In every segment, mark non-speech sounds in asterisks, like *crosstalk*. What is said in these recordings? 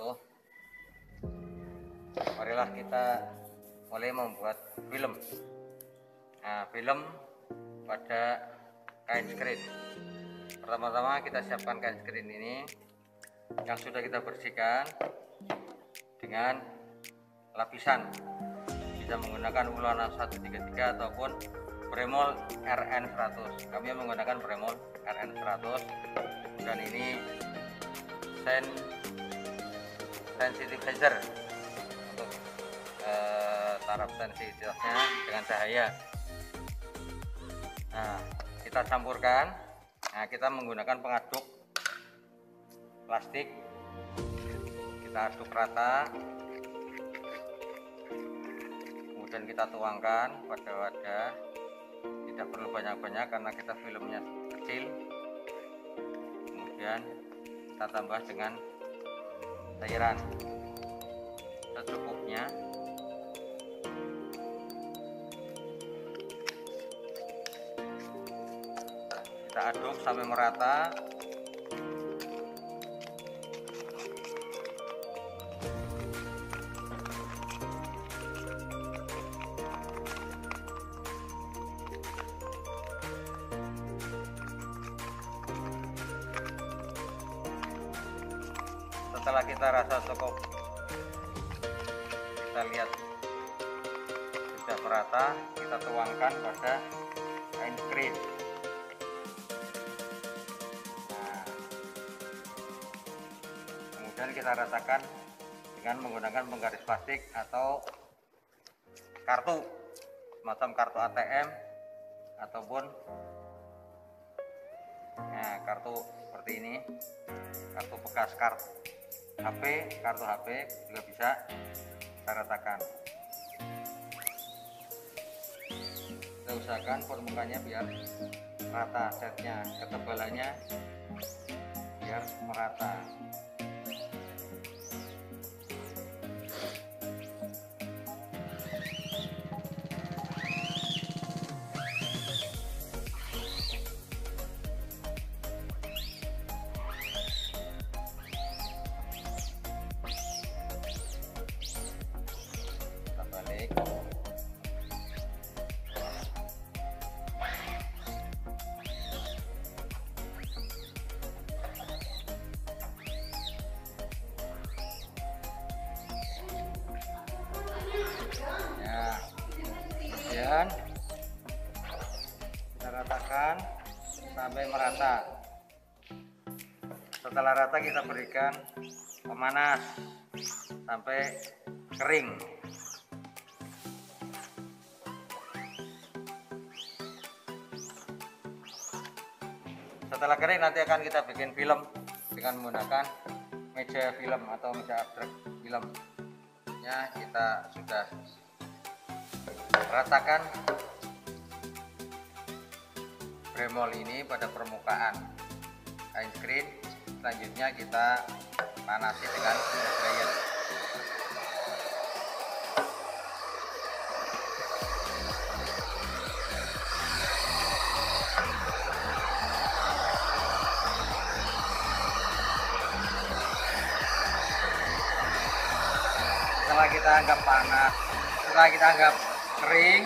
wabarakatuh Marilah kita mulai membuat film. Nah film pada kain screen. Pertama-tama kita siapkan kain screen ini Yang sudah kita bersihkan Dengan lapisan. Bisa menggunakan ulana 133 ataupun Bremol RN100 Kami menggunakan Bremol RN100 Dan ini sen sensitizer untuk eh, taraf sensitivitasnya dengan cahaya. Nah kita campurkan. Nah kita menggunakan pengaduk plastik. Kita aduk rata. Kemudian kita tuangkan pada wadah. Tidak perlu banyak-banyak karena kita filmnya kecil. Kemudian kita tambah dengan cairan secukupnya kita aduk sampai merata semacam kartu ATM ataupun nah, kartu seperti ini kartu bekas kartu HP, kartu HP juga bisa kita ratakan. Kita usahakan permukaannya biar rata setnya, ketebalannya biar merata. Setelah rata kita berikan pemanas sampai kering. Setelah kering nanti akan kita bikin film dengan menggunakan meja film atau meja abstrak film. Ya kita sudah ratakan bremol ini pada permukaan kain screen selanjutnya kita panasi dengan air setelah kita anggap panas setelah kita anggap kering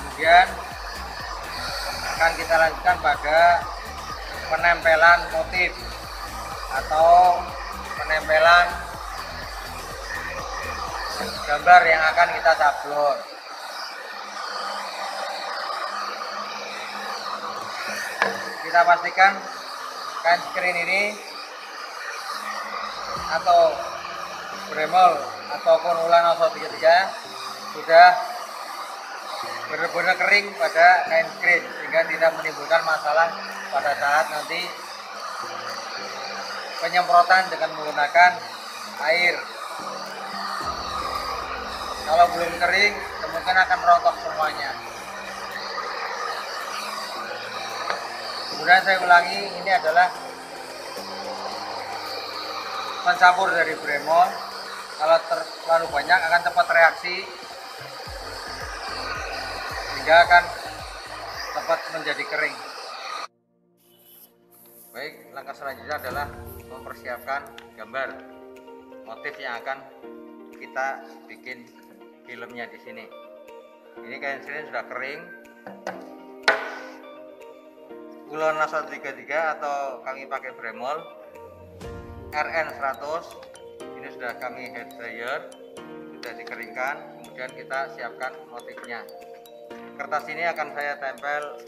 kemudian akan kita lanjutkan pada penempelan motif atau penempelan gambar yang akan kita sablon kita pastikan kain screen ini atau Bremol ataupun ulan 033 sudah benar-benar kering pada kain screen sehingga tidak menimbulkan masalah pada saat nanti penyemprotan dengan menggunakan air. Kalau belum kering kemungkinan akan rontok semuanya. Kemudian saya ulangi ini adalah pencampur dari Bremon. Kalau terlalu banyak akan cepat reaksi sehingga akan cepat menjadi kering baik langkah selanjutnya adalah mempersiapkan gambar motif yang akan kita bikin filmnya di sini. Ini kain screen sudah kering. Ulona 133 atau kami pakai Bremol. RN 100 ini sudah kami head dryer. Sudah dikeringkan. Kemudian kita siapkan motifnya. Kertas ini akan saya tempel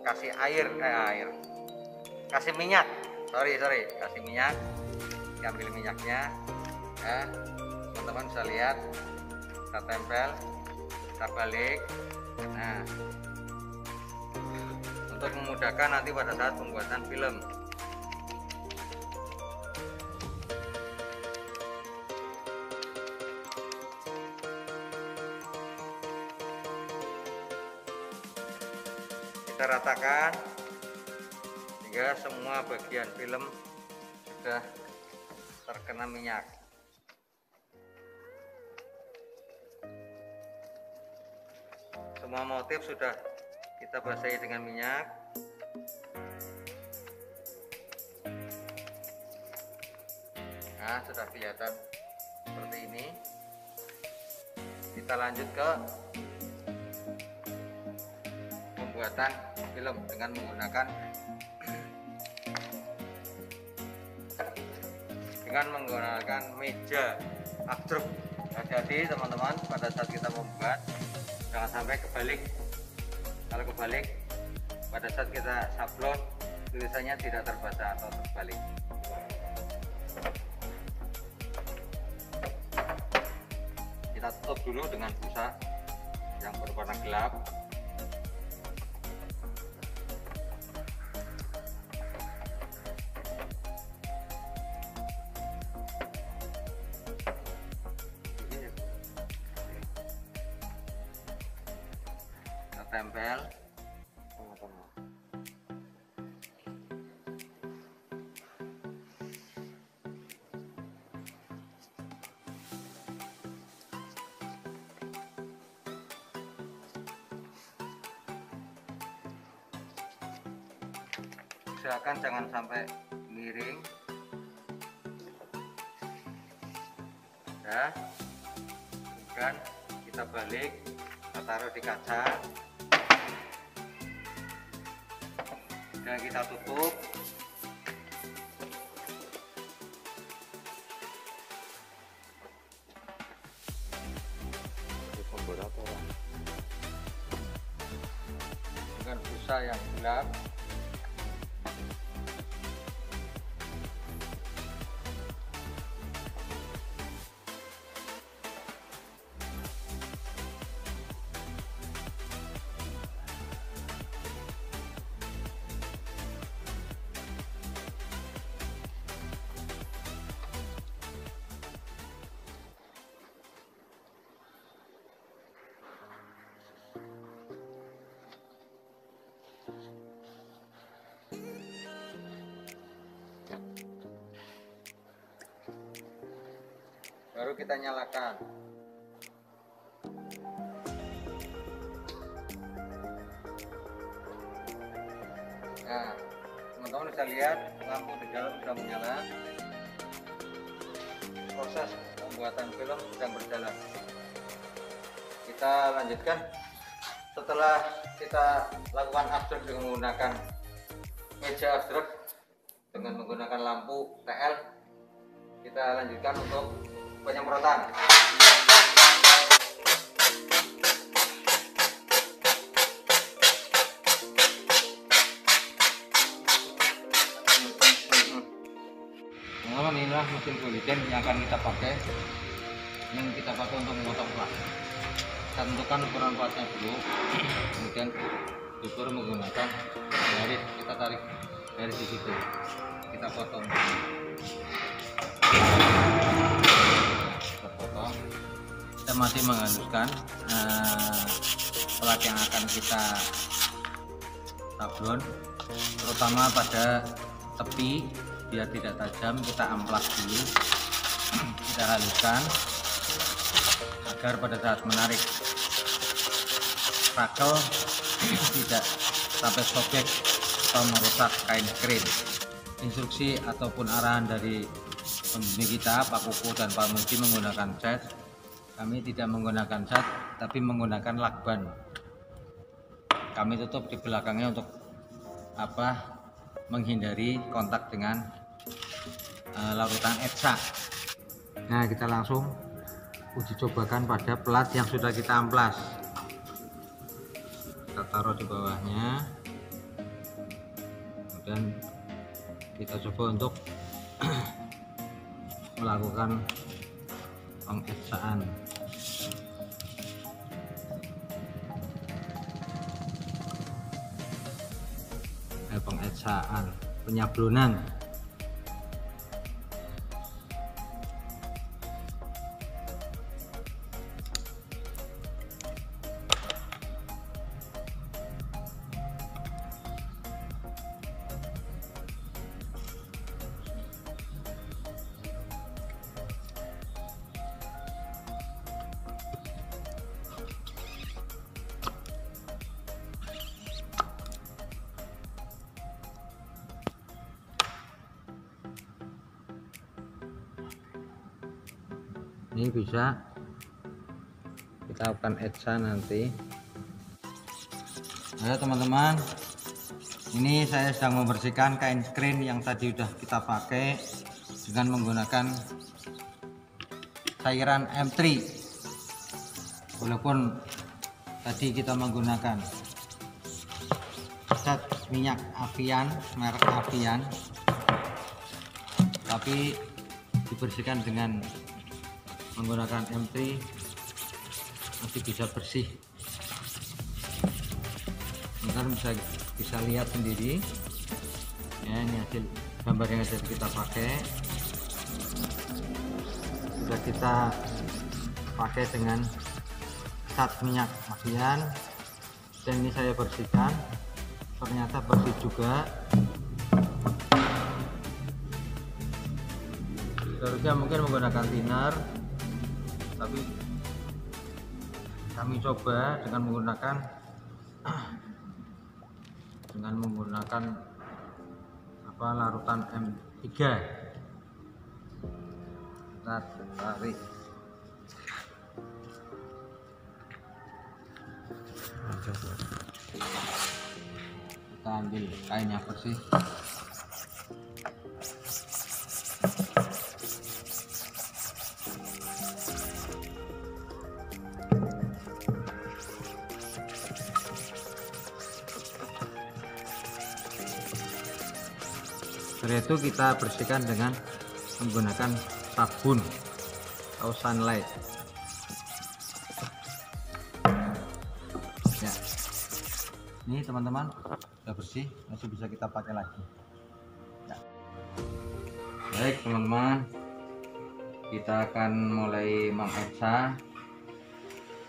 kasih air eh air kasih minyak. Sorry sorry. Kasih minyak. Diambil minyaknya. Ya. Teman-teman bisa lihat kita tempel kita balik. Nah. Untuk memudahkan nanti pada saat pembuatan film. Kita ratakan sehingga semua bagian film sudah terkena minyak. Semua motif sudah kita basahi dengan minyak. Nah sudah kelihatan seperti ini. Kita lanjut ke pembuatan film dengan menggunakan dengan menggunakan meja aktruk hati-hati teman-teman pada saat kita membuat jangan sampai kebalik. Kalau kebalik pada saat kita sablon tulisannya tidak terbaca atau terbalik. Kita tutup dulu dengan busa yang berwarna gelap tempel. Tengah-tengah usahakan jangan sampai miring. Ya. Kemudian kita balik kita taruh di kaca dan kita tutup. Dengan busa yang gelap baru kita nyalakan. Nah teman-teman bisa lihat lampu di dalam sudah menyala. Proses pembuatan film sedang berjalan. Kita lanjutkan. Setelah kita lakukan abstrak dengan menggunakan meja abstrak dengan menggunakan lampu TL kita lanjutkan untuk penyemprotan teman-teman inilah mesin guliten yang akan kita pakai yang kita pakai untuk memotong plat kita tentukan ukuran platnya dulu kemudian ukur menggunakan garis kita tarik dari sisi itu kita potong kita masih menghaluskan uh, plat yang akan kita sablon terutama pada tepi biar tidak tajam kita amplas dulu. *clears throat* Kita haluskan agar pada saat menarik rakel *clears throat* tidak sampai sobek atau merusak kain screen instruksi ataupun arahan dari pembimbing kita Pak Kuku dan Pak Muji menggunakan cat. Kami tidak menggunakan cat tapi menggunakan lakban. Kami tutup di belakangnya untuk apa menghindari kontak dengan uh, larutan etsa nah kita langsung uji cobakan pada plat yang sudah kita amplas. Kita taruh di bawahnya. Kemudian kita coba untuk *clears throat* melakukan pengeksaan eh, pengetsaan penyablonan bisa. Kita lakukan etsa nanti. Ayo teman-teman. Ini saya sedang membersihkan kain screen yang tadi sudah kita pakai dengan menggunakan cairan M3 walaupun tadi kita menggunakan cat minyak avian merek avian tapi dibersihkan dengan menggunakan M3 masih bisa bersih. Ntar bisa bisa lihat sendiri. Ya ini hasil gambar yang ada kita pakai. Sudah kita pakai dengan cat minyak avian dan ini saya bersihkan. Ternyata bersih juga. Seharusnya mungkin menggunakan thinner kami coba dengan menggunakan dengan menggunakan apa larutan M3 kita tarik. Kita ambil kain bersih setelah itu kita bersihkan dengan menggunakan sabun atau sunlight. Ya. Ini teman-teman sudah bersih masih bisa kita pakai lagi. Ya. baik teman-teman kita akan mulai mengeksa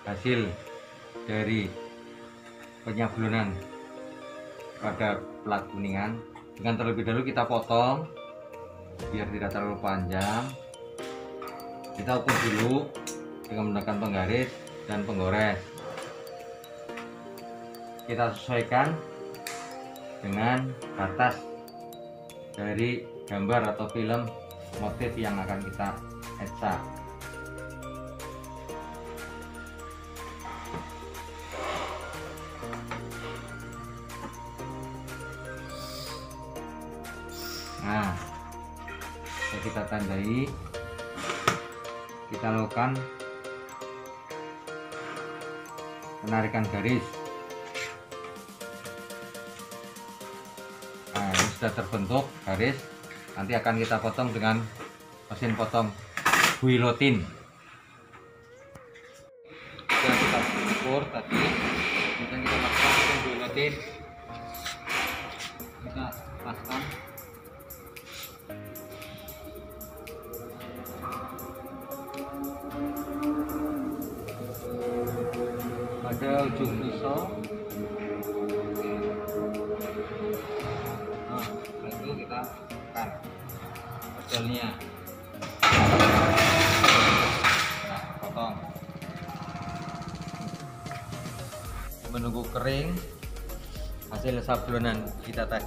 hasil dari penyablonan pada plat kuningan dengan terlebih dahulu kita potong biar tidak terlalu panjang. Kita ukur dulu dengan menggunakan penggaris dan penggores. Kita sesuaikan dengan batas dari gambar atau film motif yang akan kita etsa nah kita tandai. Kita lakukan penarikan garis. Nah ini sudah terbentuk garis. Nanti akan kita potong dengan mesin potong guillotine sudah kita ukur tadi. Kemudian kita masukkan mesin guillotine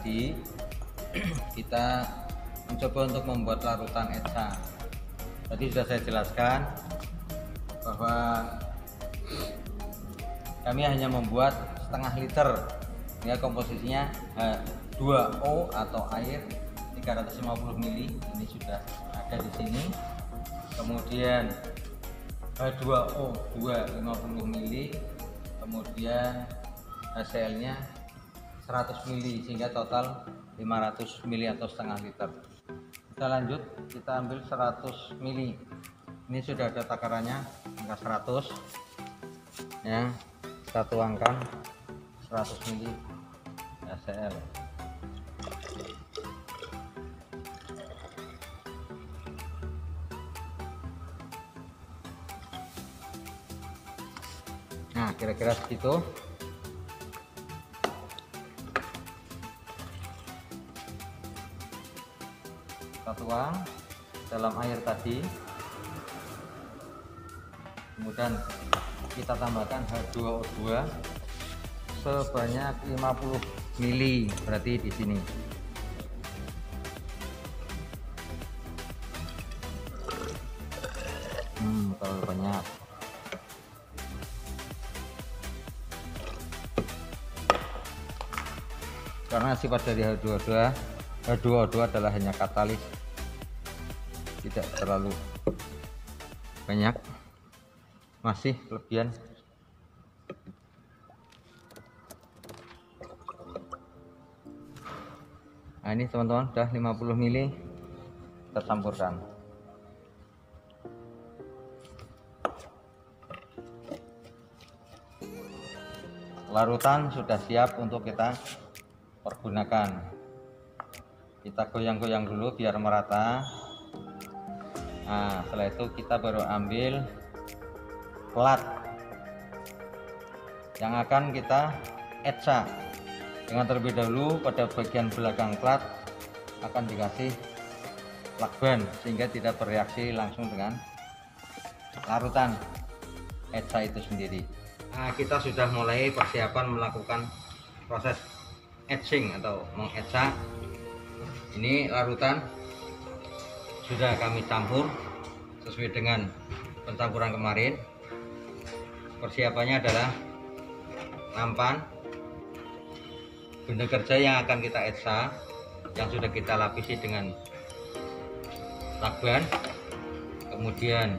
tadi kita mencoba untuk membuat larutan ECA. Tadi sudah saya jelaskan bahwa kami hanya membuat setengah liter. Ya komposisinya H2O atau air 350 ml ini sudah ada di sini. Kemudian H2O 2 50 ml kemudian HCl nya 100 ml sehingga total 500 ml atau setengah liter. Kita lanjut kita ambil 100 ml ini sudah ada takarannya angka 100 ya kita tuangkan 100 ml HCl nah kira-kira segitu tuang dalam air tadi. Kemudian kita tambahkan H2O2 sebanyak 50 mili berarti di sini. Hmm terlalu banyak. Karena sifat dari H2O2 H2O2 adalah hanya katalis tidak terlalu banyak. Masih kelebihan nah ini teman-teman sudah 50 mili kita campurkan larutan sudah siap untuk kita pergunakan. Kita goyang-goyang dulu biar merata nah setelah itu kita baru ambil plat yang akan kita etsa dengan terlebih dahulu pada bagian belakang plat akan dikasih lakban sehingga tidak bereaksi langsung dengan larutan etsa itu sendiri. Nah kita sudah mulai persiapan melakukan proses etching atau mengetsa ini larutan sudah kami campur sesuai dengan pencampuran kemarin. Persiapannya adalah nampan benda kerja yang akan kita etsa yang sudah kita lapisi dengan lakban kemudian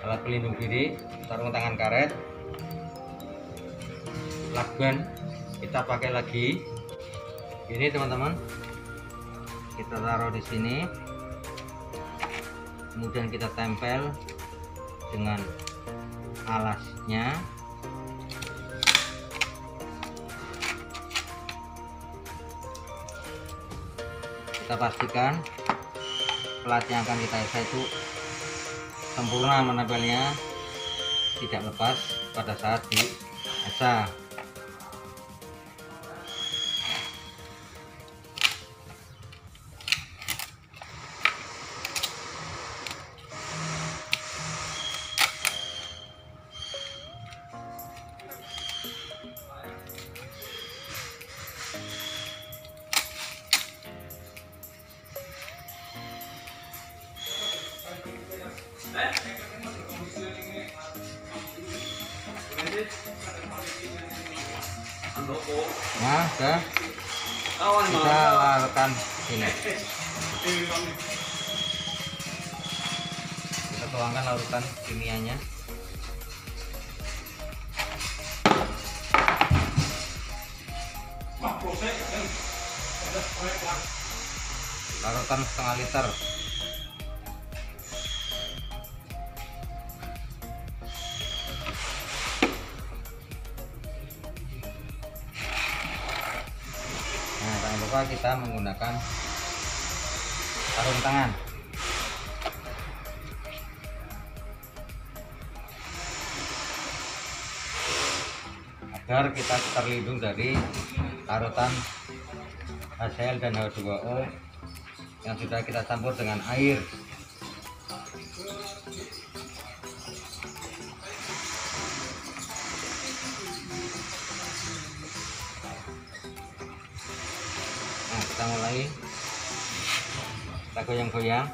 alat pelindung diri sarung tangan karet lakban kita pakai lagi. Ini teman-teman kita taruh di sini. Kemudian kita tempel dengan alasnya. Kita pastikan plat yang akan kita esa itu sempurna menempelnya tidak lepas pada saat di esa sudah kita lakukan ini. Kita tuangkan larutan kimianya. Larutan setengah liter. Menggunakan sarung tangan. Agar kita terlindung dari larutan HCl dan H2O yang sudah kita campur dengan air. Kita goyang-goyang.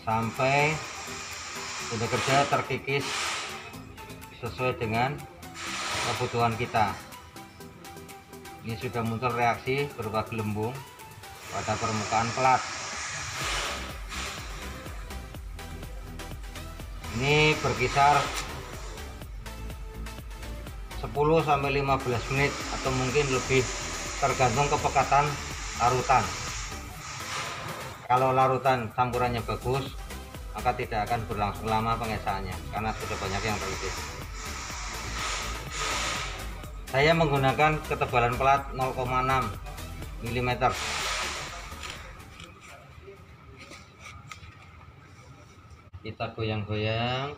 Sampai sudah kerja terkikis sesuai dengan kebutuhan kita. Ini sudah muncul reaksi berupa gelembung pada permukaan pelat. Ini berkisar 10 sampai 15 menit atau mungkin lebih tergantung kepekatan larutan kalau larutan campurannya bagus maka tidak akan berlangsung lama pengesahannya karena sudah banyak yang terlibat saya menggunakan ketebalan pelat 0,6 mm kita goyang-goyang.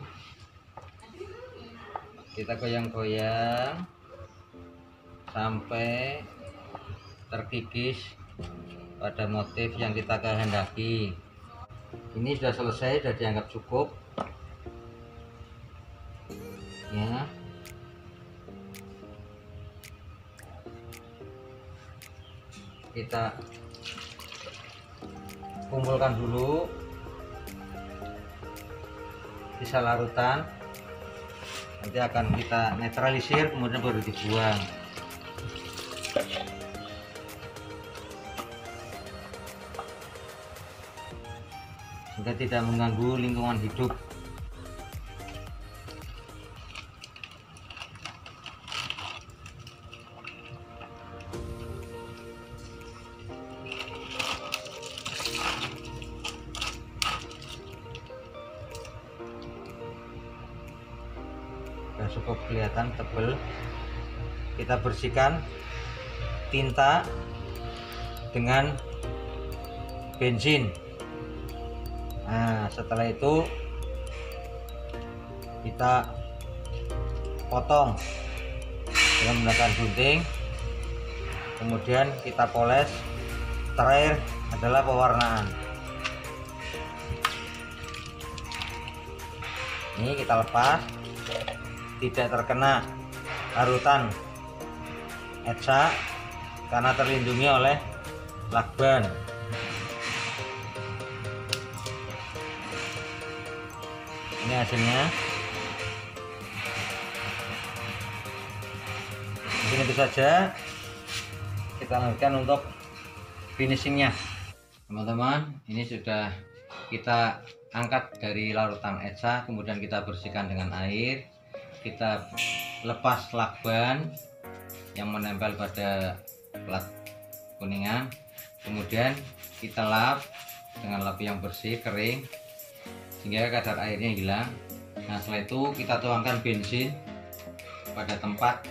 Kita goyang-goyang. Sampai terkikis pada motif yang kita kehendaki. Ini sudah selesai sudah dianggap cukup. Ya. Kita kumpulkan dulu sisa larutan. Nanti akan kita netralisir kemudian baru dibuang sehingga tidak mengganggu lingkungan hidup. Sudah cukup kelihatan tebal kita bersihkan tinta dengan bensin nah setelah itu kita potong dengan menggunakan gunting. Kemudian kita poles. Terakhir adalah pewarnaan. Ini kita lepas. Tidak terkena larutan etsa karena terlindungi oleh lakban ini hasilnya. Mungkin itu saja. Kita lanjutkan untuk finishingnya. Teman-teman ini sudah kita angkat dari larutan etsa kemudian kita bersihkan dengan air. Kita lepas lakban yang menempel pada plat kuningan. Kemudian kita lap dengan lap yang bersih kering sehingga kadar airnya hilang. Nah setelah itu kita tuangkan bensin pada tempat.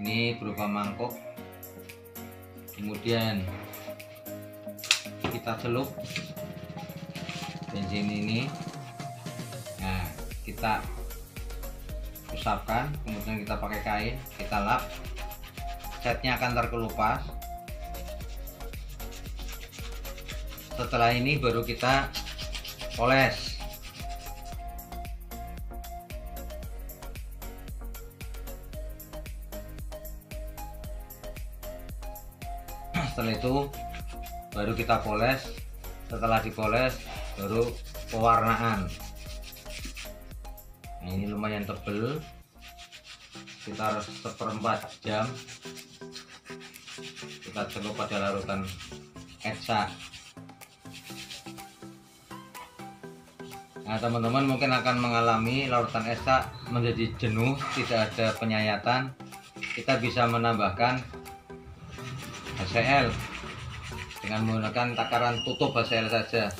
Ini berupa mangkuk. Kemudian kita celup bensin ini. Nah kita usapkan kemudian kita pakai kain kita lap. Catnya akan terkelupas. Setelah ini baru kita poles setelah itu baru kita poles. Setelah dipoles baru pewarnaan. Nah ini lumayan tebel. Sekitar seperempat jam. Kita celup pada larutan etsa Nah teman-teman mungkin akan mengalami larutan etsa menjadi jenuh tidak ada penyayatan. Kita bisa menambahkan HCl dengan menggunakan takaran tutup HCl saja.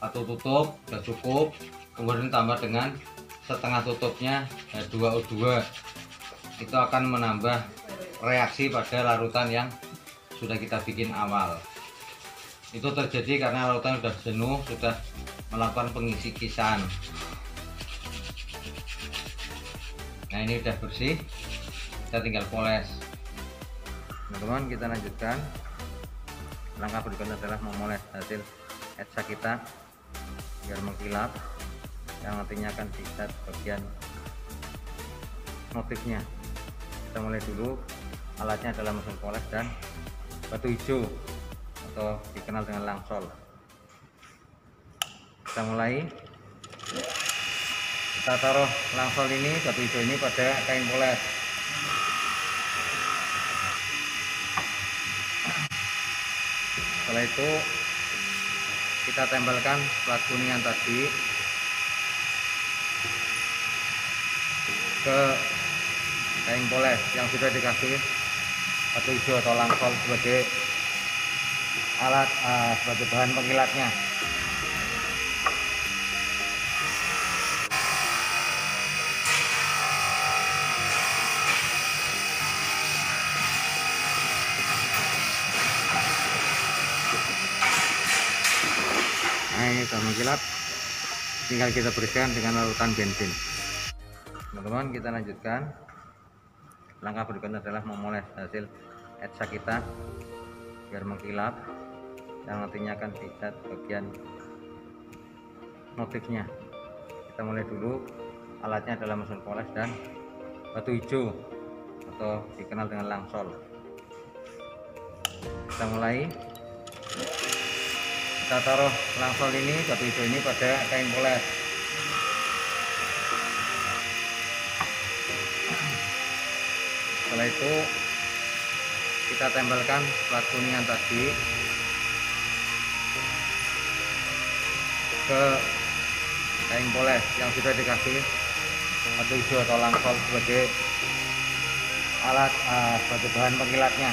Satu tutup sudah cukup. Kemudian tambah dengan setengah tutupnya H2O2 itu akan menambah reaksi pada larutan yang sudah kita bikin awal. Itu terjadi karena larutan sudah jenuh sudah melakukan pengisi kisan nah ini sudah bersih. Kita tinggal poles. Teman-teman kita lanjutkan. Langkah berikutnya adalah memoles hasil etsa kita biar mengkilap. Yang nantinya akan dicat bagian motifnya. Kita mulai dulu. Alatnya adalah mesin poles dan batu hijau atau dikenal dengan langsol kita mulai. Kita taruh langsol ini batu hijau ini pada kain poles setelah itu kita tempelkan plat kuningan tadi ke kain poles yang sudah dikasih batu hijau atau langsol sebagai alat uh, sebagai bahan pengilatnya nah mengkilap tinggal kita bersihkan dengan larutan bensin. Teman-teman kita lanjutkan. Langkah berikutnya adalah memoles hasil etsa kita biar mengkilap. Yang nantinya akan dicat bagian motifnya. Kita mulai dulu. Alatnya adalah mesin poles dan batu hijau atau dikenal dengan langsol. Kita mulai kita taruh langsol ini batu hijau ini pada kain poles setelah itu kita tempelkan plat kuningan tadi ke kain poles yang sudah dikasih batu hijau atau langsol sebagai alat uh, sebagai bahan pengilatnya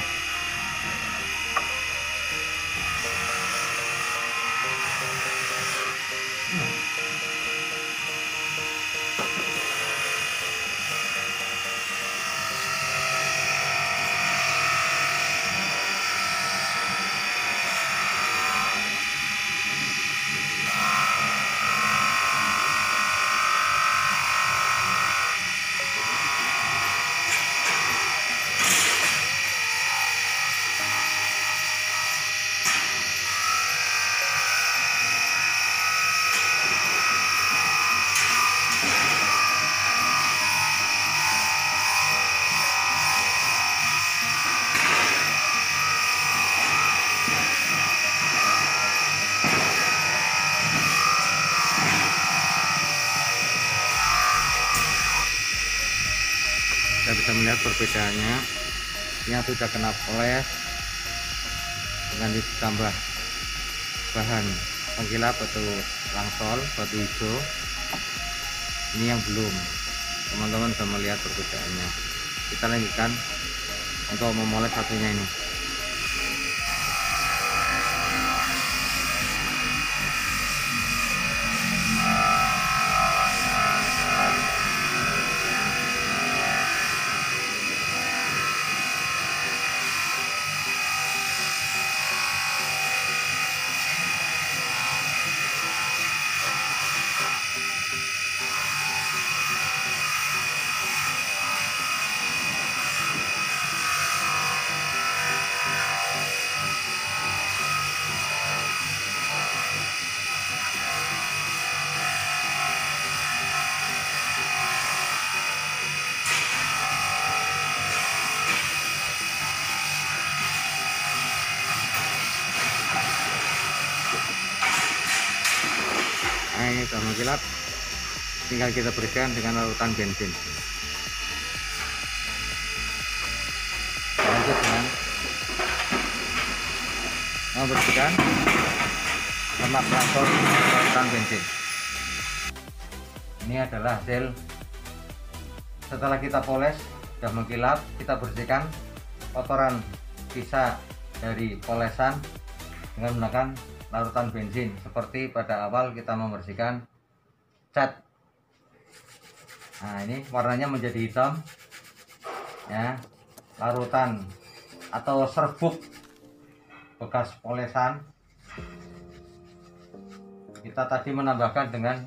melihat perbedaannya. Yang sudah kena poles dengan ditambah bahan pengkilap atau langsol batu hijau. Ini yang belum. Teman-teman bisa melihat perbedaannya. Kita lanjutkan untuk memoles satunya ini tinggal kita bersihkan dengan larutan bensin. Lanjut dengan membersihkan lemak langsung larutan bensin. Ini adalah hasil setelah kita poles sudah mengkilap kita bersihkan. Kotoran sisa dari polesan dengan menggunakan larutan bensin. Seperti pada awal kita membersihkan cat nah ini warnanya menjadi hitam ya. Larutan atau serbuk bekas polesan. Kita tadi menambahkan dengan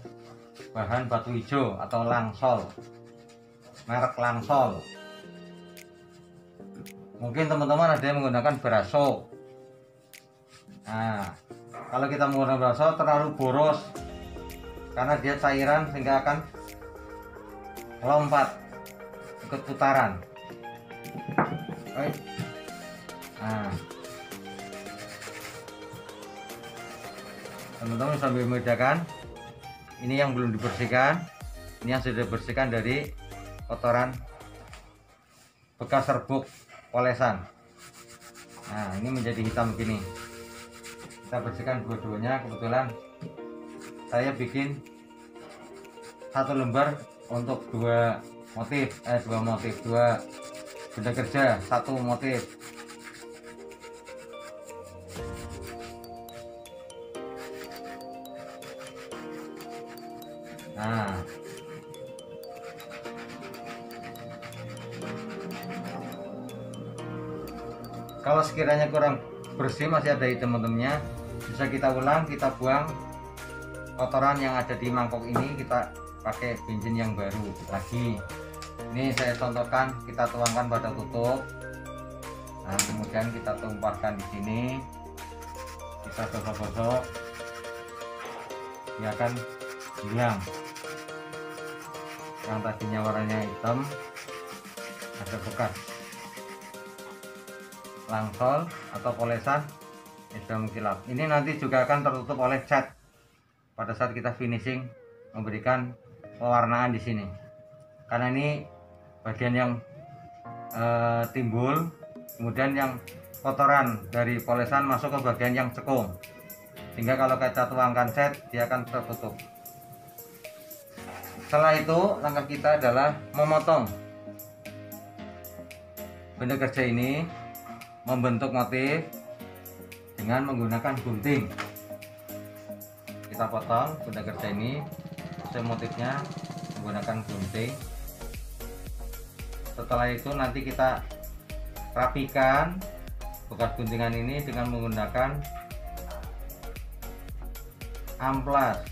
bahan batu hijau atau langsol merek langsol. Mungkin teman-teman ada yang menggunakan beraso nah kalau kita menggunakan beraso terlalu boros karena dia cairan sehingga akan lompat. Ikut putaran. Nah. Teman-teman sambil membedakan. Ini yang belum dibersihkan. Ini yang sudah dibersihkan dari kotoran bekas serbuk polesan nah ini menjadi hitam begini. Kita bersihkan dua-duanya. Kebetulan saya bikin satu lembar untuk dua motif eh dua motif dua benda kerja satu motif. Nah. Kalau sekiranya kurang bersih masih ada hitam-hitamnya bisa kita ulang kita buang kotoran yang ada di mangkok ini kita pakai bensin yang baru lagi. Ini saya contohkan kita tuangkan pada tutup. Nah kemudian kita tumpahkan di sini. Kita gosok-gosok. Dia akan hilang. Yang tadinya warnanya hitam ada bekas. Langsol atau polesan yang sudah ini nanti juga akan tertutup oleh cat. Pada saat kita finishing memberikan pewarnaan di sini. Karena ini bagian yang e, timbul kemudian yang kotoran dari polesan masuk ke bagian yang cekung. Sehingga kalau kita tuangkan cat dia akan tertutup. Setelah itu langkah kita adalah memotong. Benda kerja ini membentuk motif dengan menggunakan gunting. Kita potong benda kerja ini sesuai motifnya menggunakan gunting. Setelah itu nanti kita rapikan bekas guntingan ini dengan menggunakan amplas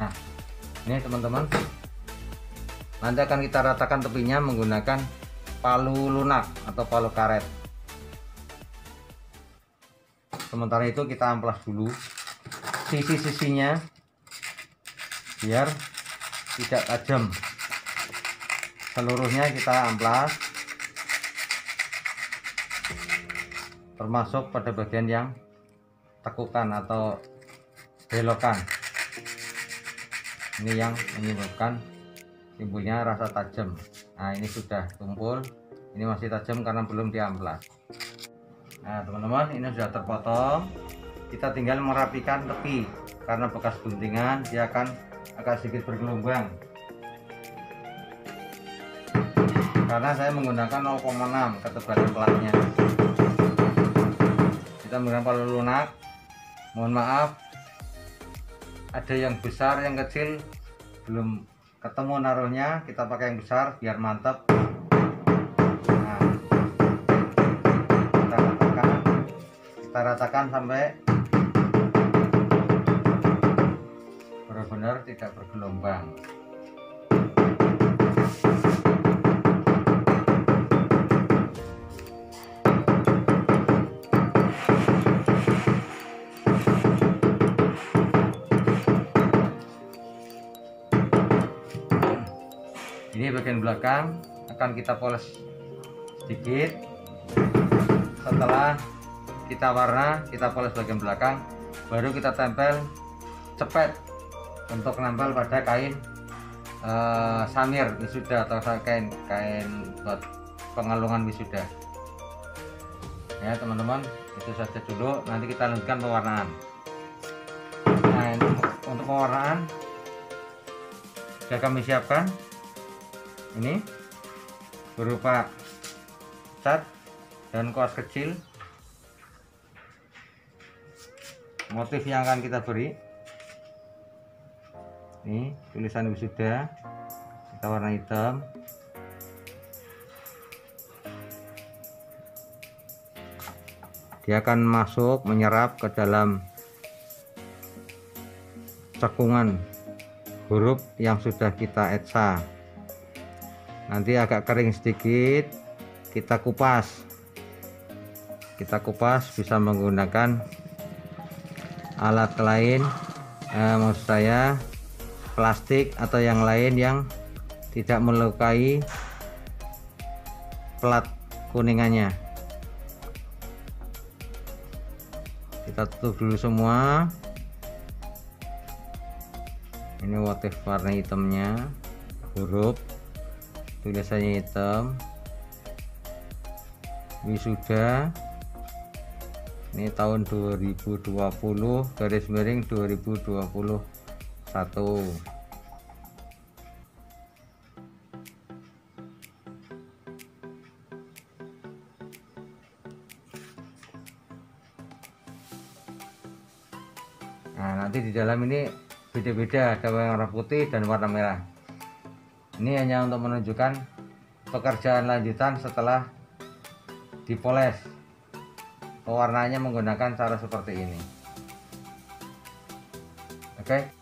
nah ini teman-teman. Nanti akan kita ratakan tepinya menggunakan palu lunak atau palu karet. Sementara itu kita amplas dulu sisi-sisinya biar tidak tajam. Seluruhnya kita amplas termasuk pada bagian yang tekukan atau belokan ini yang menyebabkan timbulnya rasa tajam. Nah ini sudah tumpul. Ini masih tajam karena belum diamplas. Nah teman-teman ini sudah terpotong. Kita tinggal merapikan tepi. Karena bekas guntingan dia akan agak sedikit bergelombang. Karena saya menggunakan 0,6 ketebalan platnya. Kita menggunakan palu lunak. Mohon maaf ada yang besar yang kecil. Belum ketemu naruhnya kita pakai yang besar biar mantap. Nah, kita ratakan. Kita ratakan sampai benar-benar tidak bergelombang ini bagian belakang akan kita poles sedikit. Setelah kita warna kita poles bagian belakang baru kita tempel cepet untuk nempel pada kain uh, samir wisuda atau kain kain buat pengalungan wisuda. Ya teman-teman itu saja dulu. Nanti kita lanjutkan pewarnaan. Nah untuk pewarnaan sudah kami siapkan ini berupa cat dan kuas kecil. Motif yang akan kita beri. Ini tulisan wisuda kita warna hitam. Dia akan masuk menyerap ke dalam cekungan huruf yang sudah kita etsa nanti agak kering sedikit kita kupas. Kita kupas bisa menggunakan alat lain. Eh, maksud saya plastik atau yang lain yang tidak melukai plat kuningannya. Kita tutup dulu semua. Ini motif warna hitamnya huruf tulisannya hitam. Wisuda. Ini tahun 2020 garis miring 2021 Nah, nanti di dalam ini beda-beda, ada warna putih dan warna merah. Ini hanya untuk menunjukkan pekerjaan lanjutan setelah dipoles. Pewarnanya menggunakan cara seperti ini. Oke.